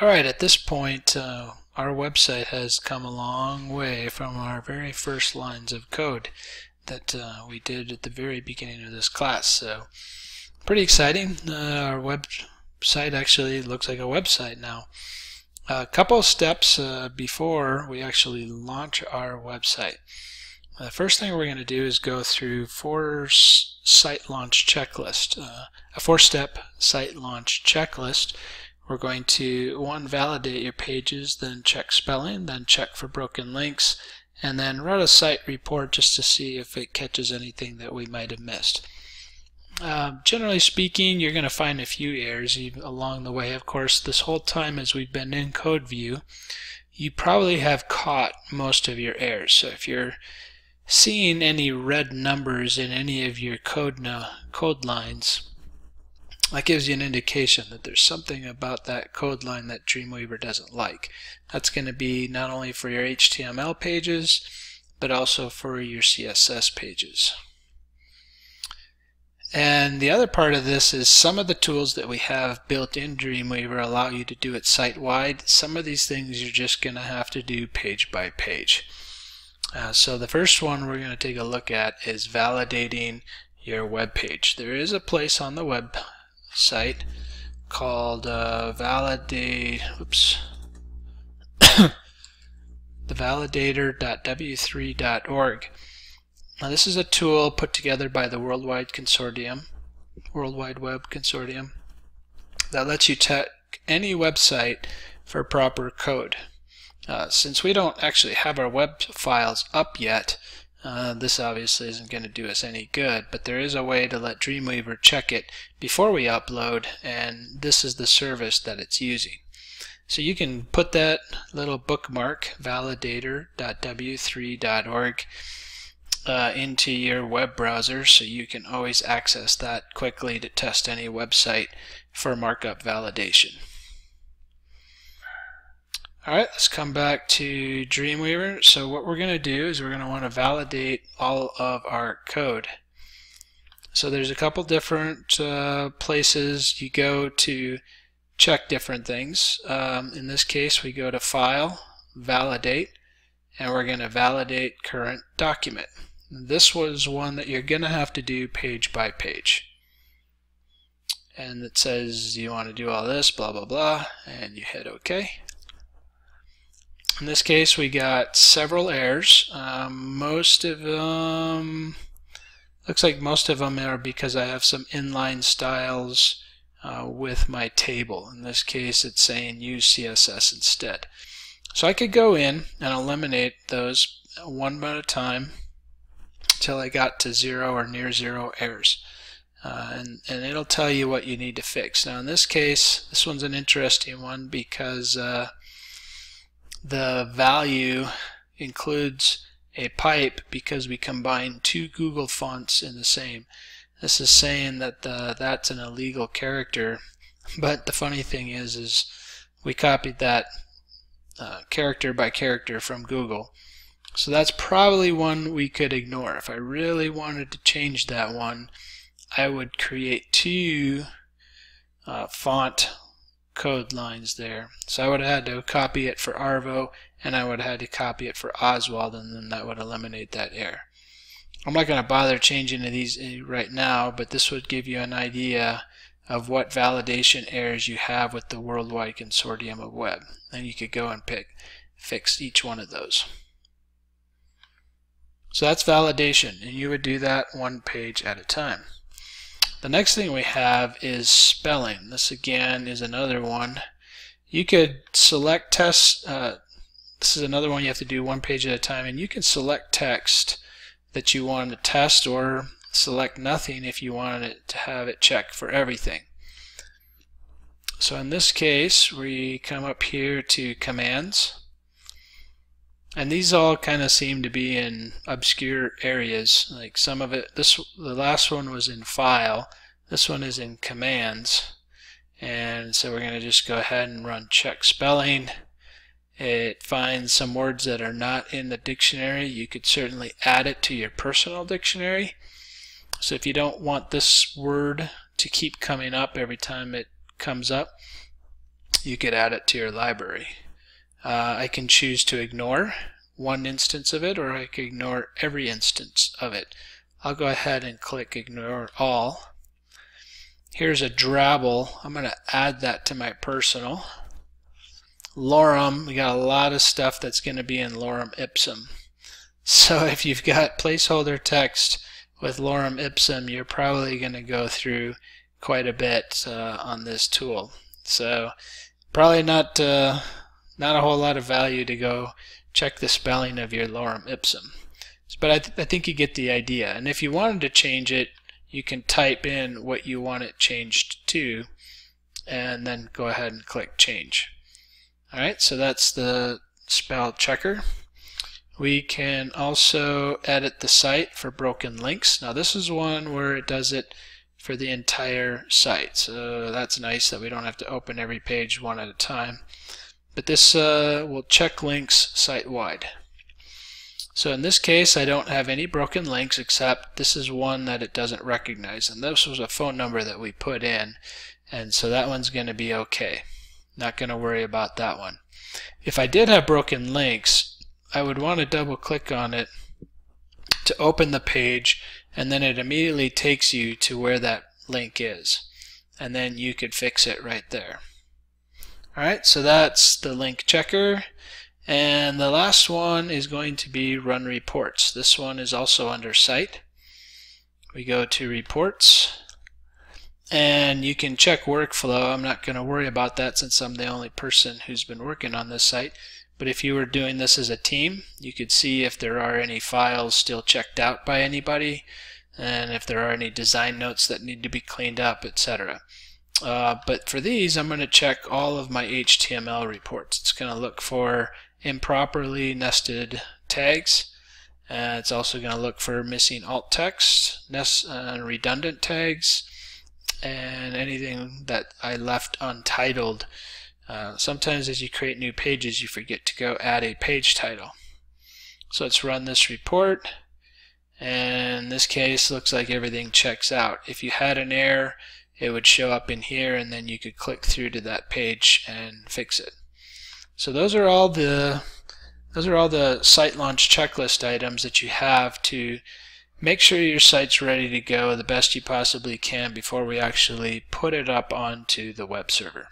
Alright, at this point uh, our website has come a long way from our very first lines of code that uh, we did at the very beginning of this class. So pretty exciting. Uh, our website actually looks like a website now. A couple steps uh, before we actually launch our website. The first thing we're going to do is go through four site launch checklist, uh, a four-step site launch checklist we're going to, one, validate your pages, then check spelling, then check for broken links, and then run a site report just to see if it catches anything that we might have missed. Uh, generally speaking, you're going to find a few errors along the way. Of course, this whole time as we've been in code view, you probably have caught most of your errors. So if you're seeing any red numbers in any of your code, no, code lines, that gives you an indication that there's something about that code line that Dreamweaver doesn't like. That's going to be not only for your HTML pages, but also for your CSS pages. And the other part of this is some of the tools that we have built in Dreamweaver allow you to do it site-wide. Some of these things you're just going to have to do page by page. Uh, so the first one we're going to take a look at is validating your web page. There is a place on the web site called uh, validate oops. The validator.w3.org now this is a tool put together by the Worldwide Consortium World Wide Web Consortium that lets you check any website for proper code. Uh, since we don't actually have our web files up yet uh, this obviously isn't going to do us any good, but there is a way to let Dreamweaver check it before we upload, and this is the service that it's using. So you can put that little bookmark, validator.w3.org, uh, into your web browser so you can always access that quickly to test any website for markup validation. Alright, let's come back to Dreamweaver. So what we're going to do is we're going to want to validate all of our code. So there's a couple different uh, places you go to check different things. Um, in this case, we go to File, Validate, and we're going to validate current document. This was one that you're going to have to do page by page. And it says you want to do all this, blah, blah, blah, and you hit OK. In this case, we got several errors. Um, most of them, looks like most of them are because I have some inline styles uh, with my table. In this case, it's saying use CSS instead. So I could go in and eliminate those one at a time until I got to zero or near zero errors. Uh, and, and it'll tell you what you need to fix. Now in this case, this one's an interesting one because uh, the value includes a pipe because we combine two Google fonts in the same. This is saying that the, that's an illegal character, but the funny thing is, is we copied that uh, character by character from Google. So that's probably one we could ignore. If I really wanted to change that one, I would create two uh, font code lines there. So I would have had to copy it for Arvo and I would have had to copy it for Oswald and then that would eliminate that error. I'm not going to bother changing these eh, right now, but this would give you an idea of what validation errors you have with the Worldwide Consortium of Web. And you could go and pick, fix each one of those. So that's validation, and you would do that one page at a time. The next thing we have is spelling. This again is another one. You could select text. Uh, this is another one you have to do one page at a time, and you can select text that you want to test or select nothing if you wanted it to have it check for everything. So in this case, we come up here to commands. And these all kind of seem to be in obscure areas. Like some of it, this the last one was in file. This one is in commands. And so we're going to just go ahead and run check spelling. It finds some words that are not in the dictionary. You could certainly add it to your personal dictionary. So if you don't want this word to keep coming up every time it comes up, you could add it to your library. Uh, I can choose to ignore one instance of it or I can ignore every instance of it. I'll go ahead and click ignore all. Here's a Drabble. I'm going to add that to my personal. Lorem, we got a lot of stuff that's going to be in Lorem Ipsum. So if you've got placeholder text with Lorem Ipsum, you're probably going to go through quite a bit uh, on this tool. So probably not uh, not a whole lot of value to go check the spelling of your lorem ipsum. But I, th I think you get the idea. And if you wanted to change it, you can type in what you want it changed to and then go ahead and click change. Alright, so that's the spell checker. We can also edit the site for broken links. Now this is one where it does it for the entire site. So that's nice that we don't have to open every page one at a time. But this uh, will check links site-wide. So in this case, I don't have any broken links except this is one that it doesn't recognize. And this was a phone number that we put in. And so that one's going to be okay. Not going to worry about that one. If I did have broken links, I would want to double click on it to open the page and then it immediately takes you to where that link is. And then you could fix it right there. Alright, so that's the link checker. And the last one is going to be run reports. This one is also under site. We go to reports and you can check workflow. I'm not going to worry about that since I'm the only person who's been working on this site. But if you were doing this as a team, you could see if there are any files still checked out by anybody and if there are any design notes that need to be cleaned up, etc. Uh, but for these, I'm going to check all of my HTML reports. It's going to look for improperly nested tags. Uh, it's also going to look for missing alt text, uh, redundant tags, and anything that I left untitled. Uh, sometimes as you create new pages, you forget to go add a page title. So let's run this report. And in this case, looks like everything checks out. If you had an error, it would show up in here and then you could click through to that page and fix it. So those are all the those are all the site launch checklist items that you have to make sure your site's ready to go the best you possibly can before we actually put it up onto the web server.